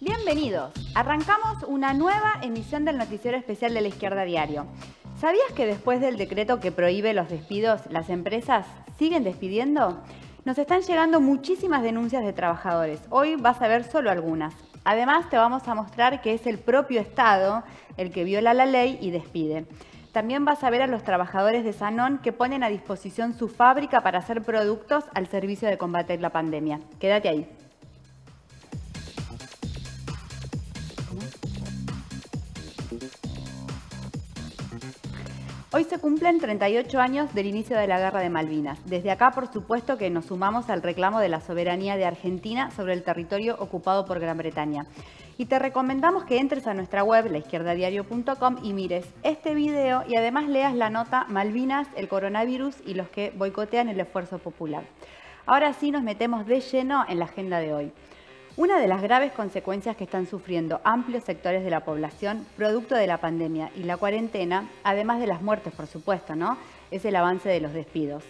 Bienvenidos. Arrancamos una nueva emisión del Noticiero Especial de la Izquierda Diario. ¿Sabías que después del decreto que prohíbe los despidos, las empresas siguen despidiendo? Nos están llegando muchísimas denuncias de trabajadores. Hoy vas a ver solo algunas. Además, te vamos a mostrar que es el propio Estado el que viola la ley y despide. También vas a ver a los trabajadores de Sanón que ponen a disposición su fábrica para hacer productos al servicio de combatir la pandemia. Quédate ahí. Hoy se cumplen 38 años del inicio de la Guerra de Malvinas. Desde acá, por supuesto, que nos sumamos al reclamo de la soberanía de Argentina sobre el territorio ocupado por Gran Bretaña. Y te recomendamos que entres a nuestra web, laizquierdadiario.com, y mires este video y además leas la nota Malvinas, el coronavirus y los que boicotean el esfuerzo popular. Ahora sí nos metemos de lleno en la agenda de hoy. Una de las graves consecuencias que están sufriendo amplios sectores de la población producto de la pandemia y la cuarentena, además de las muertes, por supuesto, ¿no? Es el avance de los despidos.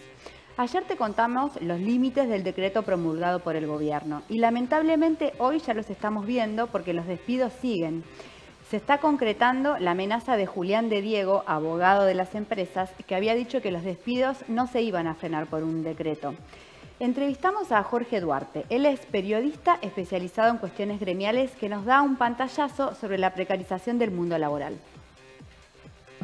Ayer te contamos los límites del decreto promulgado por el gobierno y lamentablemente hoy ya los estamos viendo porque los despidos siguen. Se está concretando la amenaza de Julián de Diego, abogado de las empresas, que había dicho que los despidos no se iban a frenar por un decreto. Entrevistamos a Jorge Duarte. Él es periodista especializado en cuestiones gremiales que nos da un pantallazo sobre la precarización del mundo laboral.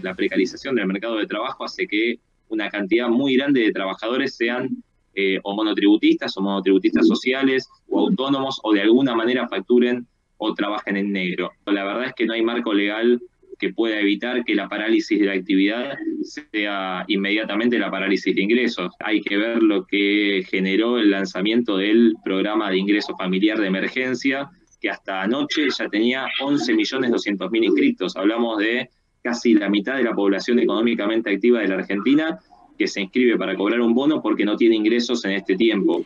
La precarización del mercado de trabajo hace que una cantidad muy grande de trabajadores sean eh, o monotributistas o monotributistas sociales o autónomos o de alguna manera facturen o trabajen en negro. La verdad es que no hay marco legal que pueda evitar que la parálisis de la actividad sea inmediatamente la parálisis de ingresos. Hay que ver lo que generó el lanzamiento del programa de ingreso familiar de emergencia, que hasta anoche ya tenía 11.200.000 inscritos. Hablamos de casi la mitad de la población económicamente activa de la Argentina que se inscribe para cobrar un bono porque no tiene ingresos en este tiempo.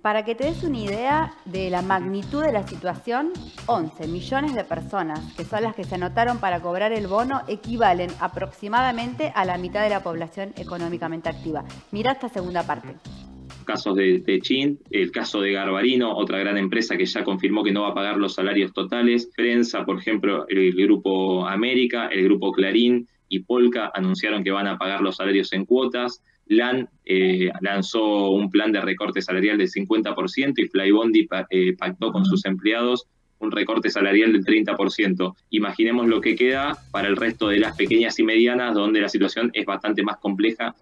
Para que te des una idea de la magnitud de la situación, 11 millones de personas, que son las que se anotaron para cobrar el bono, equivalen aproximadamente a la mitad de la población económicamente activa. Mira esta segunda parte. Casos de, de el caso de Garbarino, otra gran empresa que ya confirmó que no va a pagar los salarios totales. Prensa, por ejemplo, el Grupo América, el Grupo Clarín y Polka anunciaron que van a pagar los salarios en cuotas. LAN eh, lanzó un plan de recorte salarial del 50% y Flybondi eh, pactó con sus empleados un recorte salarial del 30%. Imaginemos lo que queda para el resto de las pequeñas y medianas, donde la situación es bastante más compleja.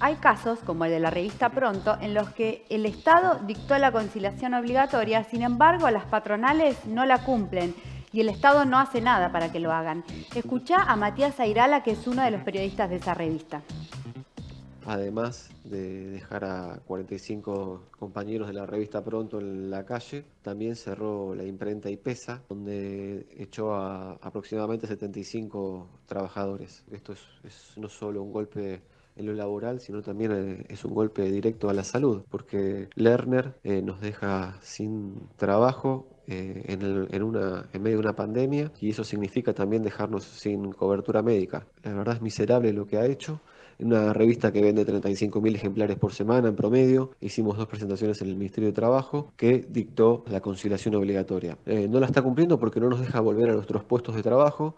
Hay casos, como el de la revista Pronto, en los que el Estado dictó la conciliación obligatoria, sin embargo las patronales no la cumplen y el Estado no hace nada para que lo hagan. Escucha a Matías Airala, que es uno de los periodistas de esa revista además de dejar a 45 compañeros de la revista Pronto en la calle, también cerró la imprenta IPESA, donde echó a aproximadamente 75 trabajadores. Esto es, no solo un golpe en lo laboral, sino también eh, es un golpe directo a la salud, porque Lerner eh, nos deja sin trabajo eh, en, en, una, en medio de una pandemia y eso significa también dejarnos sin cobertura médica. La verdad es miserable lo que ha hecho una revista que vende 35.000 ejemplares por semana en promedio. Hicimos dos presentaciones en el Ministerio de Trabajo que dictó la conciliación obligatoria. Eh, no la está cumpliendo porque no nos deja volver a nuestros puestos de trabajo.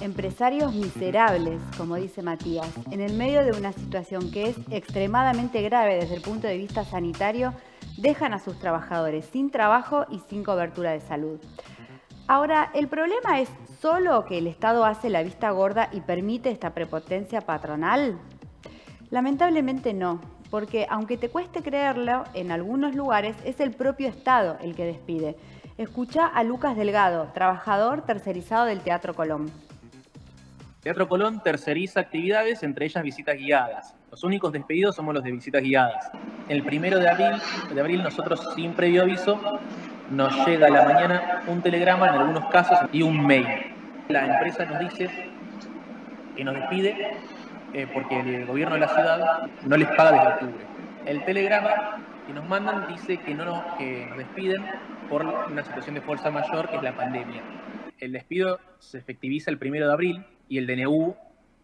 Empresarios miserables, como dice Matías, en el medio de una situación que es extremadamente grave desde el punto de vista sanitario, dejan a sus trabajadores sin trabajo y sin cobertura de salud. Ahora, el problema es solo que el Estado hace la vista gorda y permite esta prepotencia patronal. Lamentablemente no, porque aunque te cueste creerlo, en algunos lugares es el propio Estado el que despide. Escucha a Lucas Delgado, trabajador tercerizado del Teatro Colón. Teatro Colón terceriza actividades, entre ellas visitas guiadas. Los únicos despedidos somos los de visitas guiadas. El primero de abril, de abril nosotros sin previo aviso nos llega a la mañana un telegrama en algunos casos y un mail. La empresa nos dice que nos despide eh, porque el gobierno de la ciudad no les paga desde octubre. El telegrama que nos mandan dice que no nos, nos despiden por una situación de fuerza mayor que es la pandemia. El despido se efectiviza el primero de abril y el DNU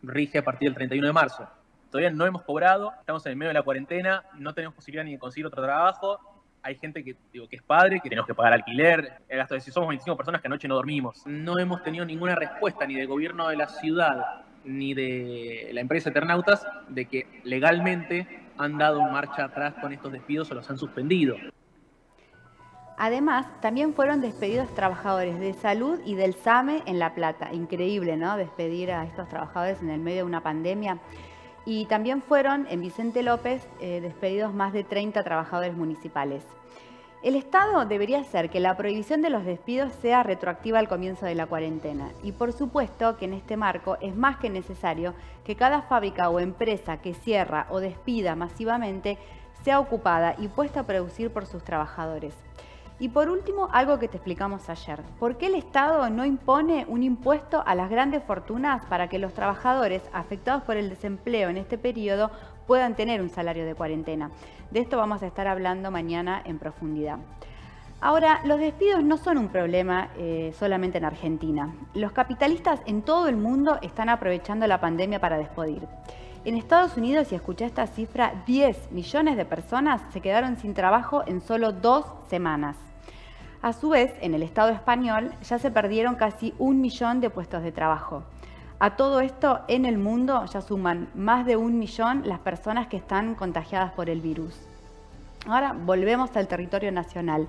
rige a partir del 31 de marzo. todavía no hemos cobrado, estamos en el medio de la cuarentena, no tenemos posibilidad ni de conseguir otro trabajo. Hay gente que, digo, que es padre, que tenemos que pagar alquiler, hasta de si somos 25 personas que anoche no dormimos. No hemos tenido ninguna respuesta ni del gobierno de la ciudad ni de la empresa Eternautas de que legalmente han dado marcha atrás con estos despidos o los han suspendido. Además, también fueron despedidos trabajadores de salud y del SAME en La Plata. Increíble, ¿no? Despedir a estos trabajadores en el medio de una pandemia. Y también fueron en Vicente López eh, despedidos más de 30 trabajadores municipales. El Estado debería hacer que la prohibición de los despidos sea retroactiva al comienzo de la cuarentena. Y por supuesto que en este marco es más que necesario que cada fábrica o empresa que cierra o despida masivamente sea ocupada y puesta a producir por sus trabajadores. Y por último, algo que te explicamos ayer. ¿Por qué el Estado no impone un impuesto a las grandes fortunas para que los trabajadores afectados por el desempleo en este periodo puedan tener un salario de cuarentena? De esto vamos a estar hablando mañana en profundidad. Ahora, los despidos no son un problema eh, solamente en Argentina. Los capitalistas en todo el mundo están aprovechando la pandemia para despedir. En Estados Unidos, si escuché esta cifra, 10 millones de personas se quedaron sin trabajo en solo dos semanas. A su vez, en el Estado español ya se perdieron casi un millón de puestos de trabajo. A todo esto, en el mundo ya suman más de un millón las personas que están contagiadas por el virus. Ahora volvemos al territorio nacional,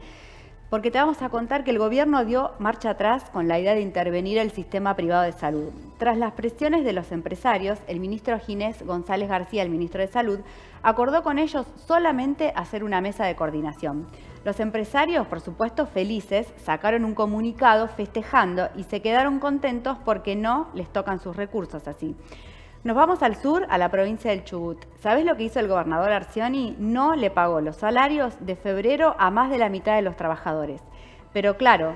porque te vamos a contar que el gobierno dio marcha atrás con la idea de intervenir el sistema privado de salud. Tras las presiones de los empresarios, el ministro Ginés González García, el ministro de Salud, acordó con ellos solamente hacer una mesa de coordinación. Los empresarios, por supuesto, felices, sacaron un comunicado festejando y se quedaron contentos porque no les tocan sus recursos así. Nos vamos al sur, a la provincia del Chubut. ¿Sabes lo que hizo el gobernador Arcioni? No le pagó los salarios de febrero a más de la mitad de los trabajadores. Pero claro,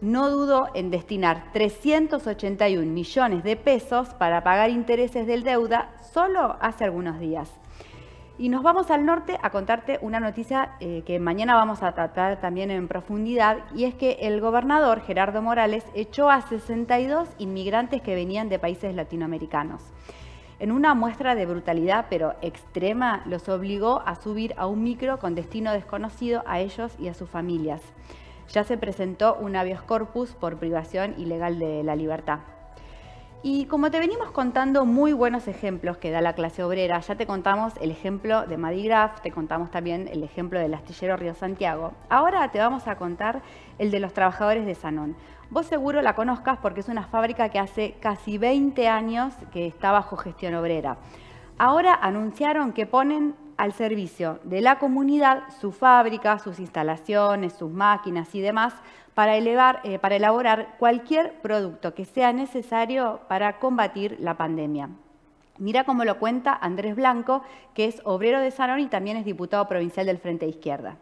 no dudó en destinar 381 millones de pesos para pagar intereses del deuda solo hace algunos días. Y nos vamos al norte a contarte una noticia eh, que mañana vamos a tratar también en profundidad, y es que el gobernador Gerardo Morales echó a 62 inmigrantes que venían de países latinoamericanos. En una muestra de brutalidad pero extrema, los obligó a subir a un micro con destino desconocido a ellos y a sus familias. Ya se presentó un habeas corpus por privación ilegal de la libertad. Y como te venimos contando muy buenos ejemplos que da la clase obrera, ya te contamos el ejemplo de Madigraf, te contamos también el ejemplo del astillero Río Santiago. Ahora te vamos a contar el de los trabajadores de Sanón. Vos seguro la conozcas porque es una fábrica que hace casi 20 años que está bajo gestión obrera. Ahora anunciaron que ponen al servicio de la comunidad su fábrica, sus instalaciones, sus máquinas y demás para, elevar, eh, para elaborar cualquier producto que sea necesario para combatir la pandemia. Mira cómo lo cuenta Andrés Blanco, que es obrero de Sanón y también es diputado provincial del Frente de Izquierda.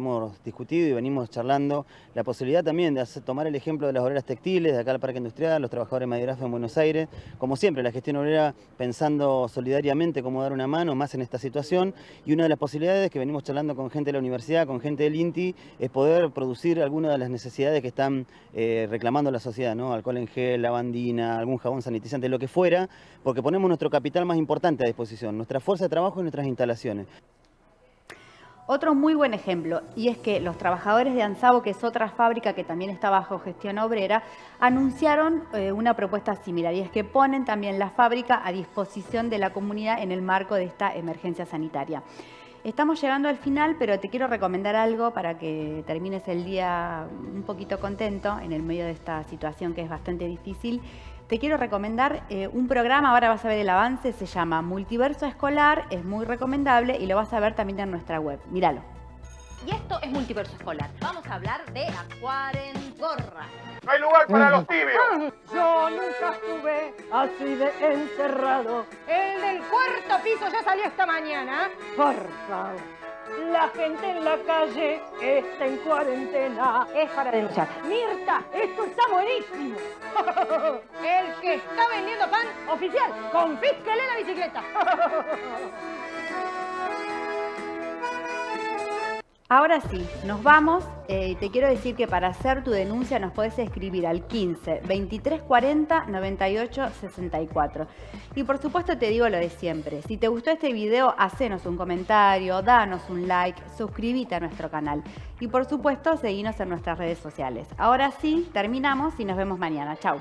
Hemos discutido y venimos charlando la posibilidad también de tomar el ejemplo de las obreras textiles, de acá al Parque Industrial, los trabajadores de en Buenos Aires. Como siempre, la gestión obrera pensando solidariamente cómo dar una mano más en esta situación. Y una de las posibilidades que venimos charlando con gente de la universidad, con gente del INTI, es poder producir algunas de las necesidades que están eh, reclamando la sociedad, ¿no? Alcohol en gel, lavandina, algún jabón sanitizante, lo que fuera, porque ponemos nuestro capital más importante a disposición, nuestra fuerza de trabajo y nuestras instalaciones. Otro muy buen ejemplo, y es que los trabajadores de Ansabo, que es otra fábrica que también está bajo gestión obrera, anunciaron eh, una propuesta similar, y es que ponen también la fábrica a disposición de la comunidad en el marco de esta emergencia sanitaria. Estamos llegando al final, pero te quiero recomendar algo para que termines el día un poquito contento en el medio de esta situación que es bastante difícil te quiero recomendar eh, un programa, ahora vas a ver el avance, se llama Multiverso Escolar, es muy recomendable y lo vas a ver también en nuestra web. Míralo. Y esto es Multiverso Escolar. Vamos a hablar de la. No hay lugar para los tibios. Yo nunca estuve así de encerrado. El del cuarto piso ya salió esta mañana. Por favor. La gente en la calle está en cuarentena. Es para denunciar. Mirta, esto está buenísimo. El que está vendiendo pan oficial, confísquele la bicicleta. Ahora sí, nos vamos. Eh, te quiero decir que para hacer tu denuncia nos puedes escribir al 15 23 40 98 64. Y por supuesto te digo lo de siempre. Si te gustó este video, hacenos un comentario, danos un like, suscríbete a nuestro canal. Y por supuesto, seguinos en nuestras redes sociales. Ahora sí, terminamos y nos vemos mañana. Chau.